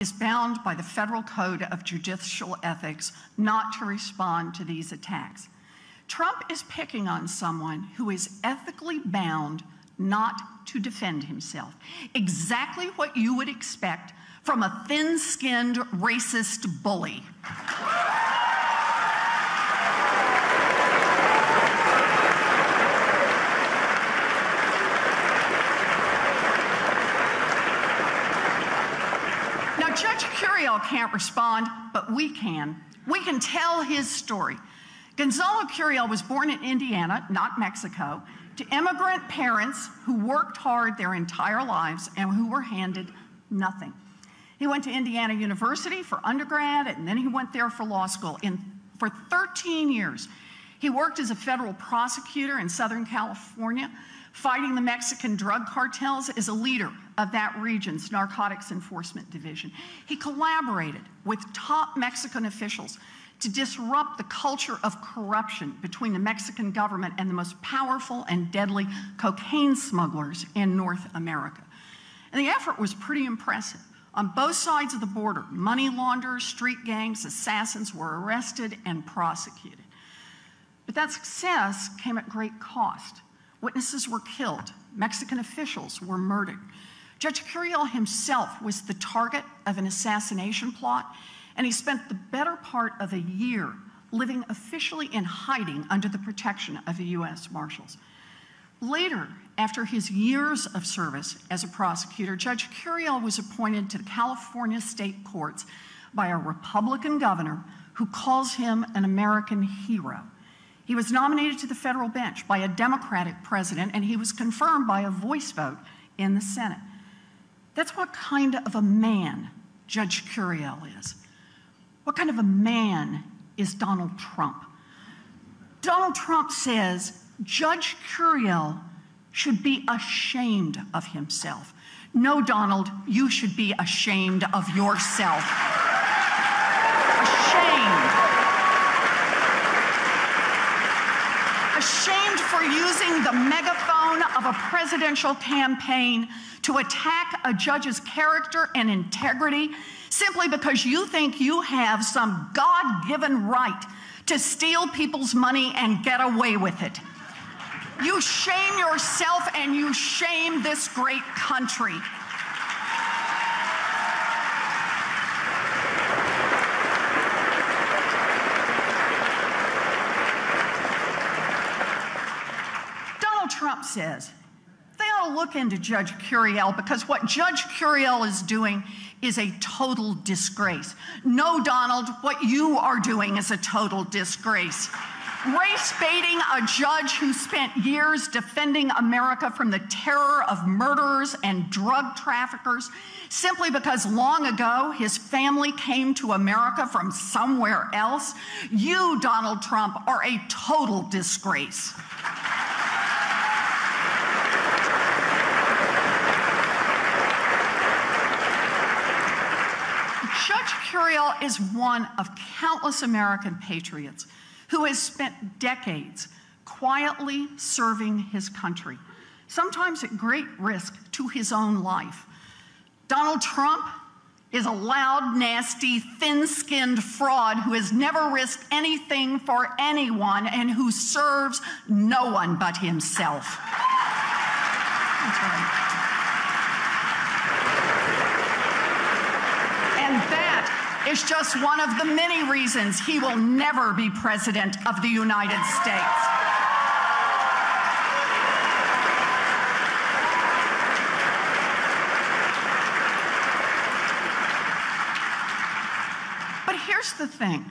is bound by the Federal Code of Judicial Ethics not to respond to these attacks. Trump is picking on someone who is ethically bound not to defend himself. Exactly what you would expect from a thin skinned racist bully. Now, Judge Curiel can't respond, but we can. We can tell his story. Gonzalo Curiel was born in Indiana, not Mexico, to immigrant parents who worked hard their entire lives and who were handed nothing. He went to Indiana University for undergrad, and then he went there for law school. In, for 13 years, he worked as a federal prosecutor in Southern California, fighting the Mexican drug cartels as a leader of that region's narcotics enforcement division. He collaborated with top Mexican officials to disrupt the culture of corruption between the Mexican government and the most powerful and deadly cocaine smugglers in North America. And the effort was pretty impressive. On both sides of the border, money launderers, street gangs, assassins were arrested and prosecuted. But that success came at great cost. Witnesses were killed, Mexican officials were murdered. Judge Curiel himself was the target of an assassination plot, and he spent the better part of a year living officially in hiding under the protection of the U.S. Marshals. Later, after his years of service as a prosecutor, Judge Curiel was appointed to the California state courts by a Republican governor who calls him an American hero. He was nominated to the federal bench by a Democratic president, and he was confirmed by a voice vote in the Senate. That's what kind of a man Judge Curiel is. What kind of a man is Donald Trump? Donald Trump says Judge Curiel should be ashamed of himself. No, Donald, you should be ashamed of yourself. Ashamed. Ashamed for using the megaphone of a presidential campaign to attack a judge's character and integrity simply because you think you have some God given right to steal people's money and get away with it. You shame yourself and you shame this great country. Donald Trump says they ought to look into Judge Curiel because what Judge Curiel is doing is a total disgrace. No, Donald, what you are doing is a total disgrace. Race baiting a judge who spent years defending America from the terror of murderers and drug traffickers simply because long ago his family came to America from somewhere else. You, Donald Trump, are a total disgrace. Judge Curiel is one of countless American patriots who has spent decades quietly serving his country, sometimes at great risk to his own life. Donald Trump is a loud, nasty, thin skinned fraud who has never risked anything for anyone and who serves no one but himself. That's right. And that is just one of the many reasons he will never be president of the United States. But here's the thing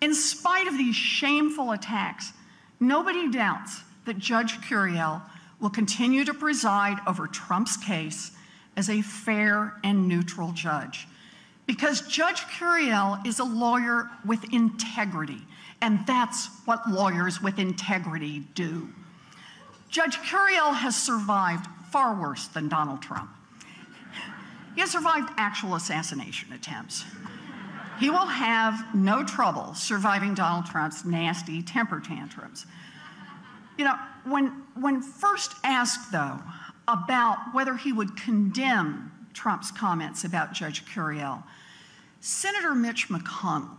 in spite of these shameful attacks, nobody doubts that Judge Curiel will continue to preside over Trump's case as a fair and neutral judge. Because Judge Curiel is a lawyer with integrity, and that's what lawyers with integrity do. Judge Curiel has survived far worse than Donald Trump. He has survived actual assassination attempts. He will have no trouble surviving Donald Trump's nasty temper tantrums. You know, when, when first asked, though, about whether he would condemn Trump's comments about Judge Curiel. Senator Mitch McConnell,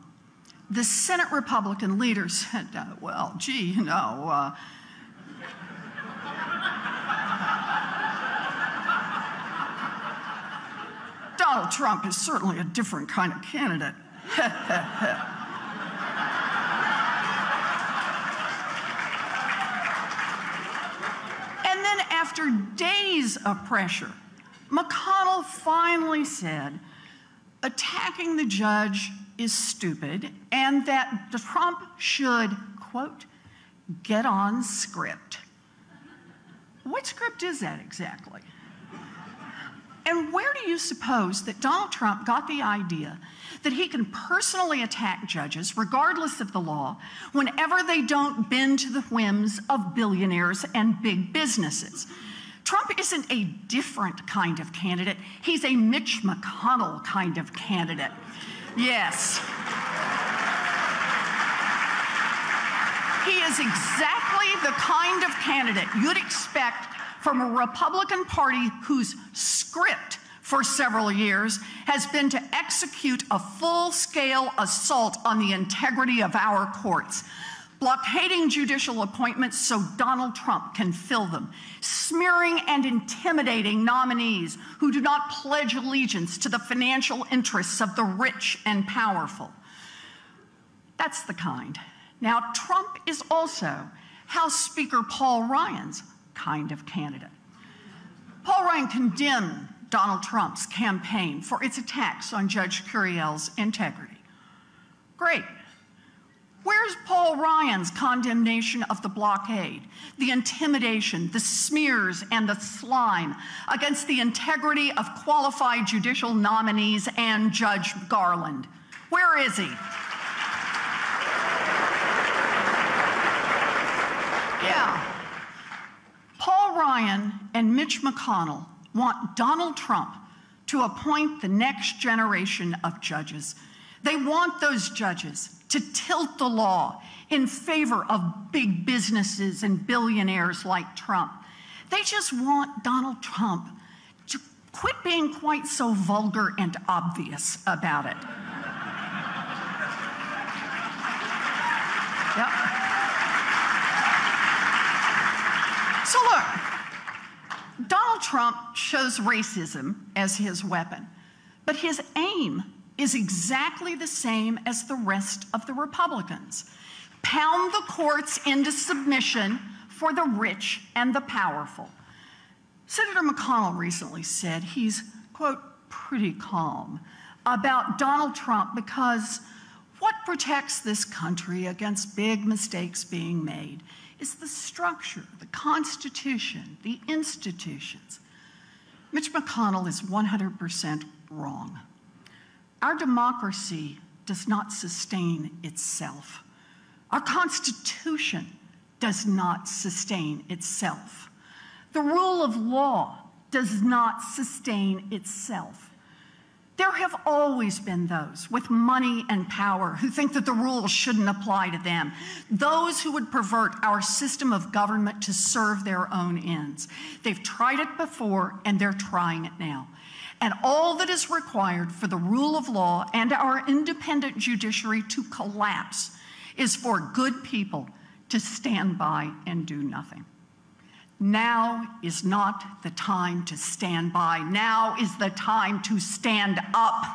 the Senate Republican leader, said, uh, Well, gee, you know, uh, Donald Trump is certainly a different kind of candidate. and then, after days of pressure, McConnell finally said attacking the judge is stupid and that Trump should, quote, get on script. What script is that exactly? And where do you suppose that Donald Trump got the idea that he can personally attack judges, regardless of the law, whenever they don't bend to the whims of billionaires and big businesses? Trump isn't a different kind of candidate, he's a Mitch McConnell kind of candidate. Yes. He is exactly the kind of candidate you'd expect from a Republican Party whose script for several years has been to execute a full scale assault on the integrity of our courts, blockading judicial appointments so Donald Trump can fill them, smearing and intimidating nominees who do not pledge allegiance to the financial interests of the rich and powerful. That's the kind. Now, Trump is also House Speaker Paul Ryan's kind of candidate. Paul Ryan condemned Donald Trump's campaign for its attacks on Judge Curiel's integrity. Great. Where's Paul Ryan's condemnation of the blockade, the intimidation, the smears, and the slime against the integrity of qualified judicial nominees and Judge Garland? Where is he? Yeah. Paul Ryan and Mitch McConnell want Donald Trump to appoint the next generation of judges. They want those judges to tilt the law in favor of big businesses and billionaires like Trump. They just want Donald Trump to quit being quite so vulgar and obvious about it. yep. So, look, Donald Trump chose racism as his weapon, but his aim is exactly the same as the rest of the Republicans pound the courts into submission for the rich and the powerful. Senator McConnell recently said he's, quote, pretty calm about Donald Trump because what protects this country against big mistakes being made is the structure, the Constitution, the institutions. Mitch McConnell is 100% wrong. Our democracy does not sustain itself. Our Constitution does not sustain itself. The rule of law does not sustain itself. There have always been those with money and power who think that the rules shouldn't apply to them, those who would pervert our system of government to serve their own ends. They've tried it before and they're trying it now. And all that is required for the rule of law and our independent judiciary to collapse is for good people to stand by and do nothing. Now is not the time to stand by. Now is the time to stand up.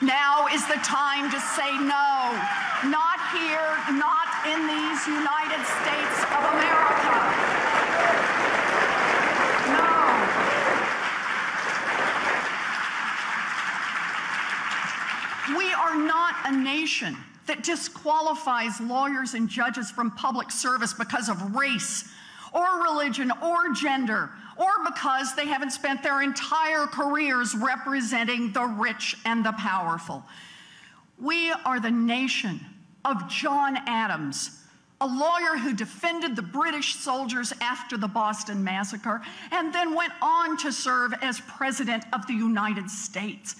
Now is the time to say no. Not here, not in these United States of America. No. We are not a nation that disqualifies lawyers and judges from public service because of race or religion or gender or because they haven't spent their entire careers representing the rich and the powerful. We are the nation of John Adams, a lawyer who defended the British soldiers after the Boston Massacre and then went on to serve as President of the United States.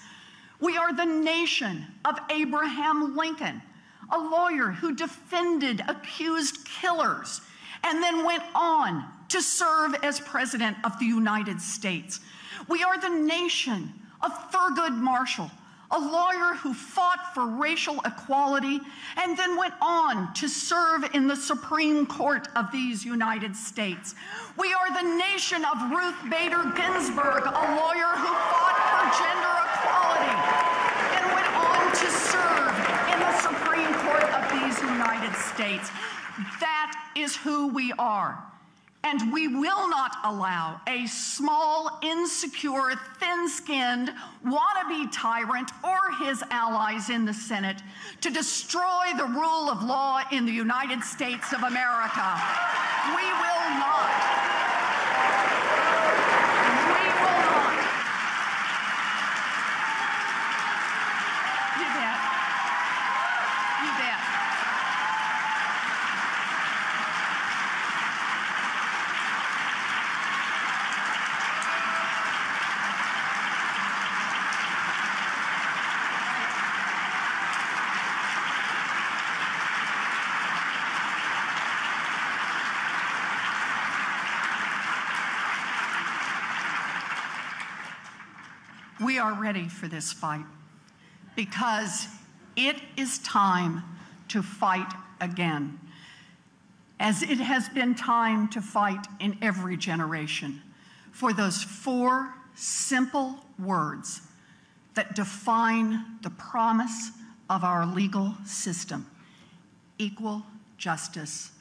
We are the nation of Abraham Lincoln, a lawyer who defended accused killers and then went on to serve as President of the United States. We are the nation of Thurgood Marshall, a lawyer who fought for racial equality and then went on to serve in the Supreme Court of these United States. We are the nation of Ruth Bader Ginsburg, a lawyer who fought for gender equality and went on to serve in the Supreme Court of these United States. That is who we are. And we will not allow a small, insecure, thin skinned, wannabe tyrant or his allies in the Senate to destroy the rule of law in the United States of America. We will not. We will not. You bet. You bet. We are ready for this fight because it is time to fight again, as it has been time to fight in every generation for those four simple words that define the promise of our legal system equal justice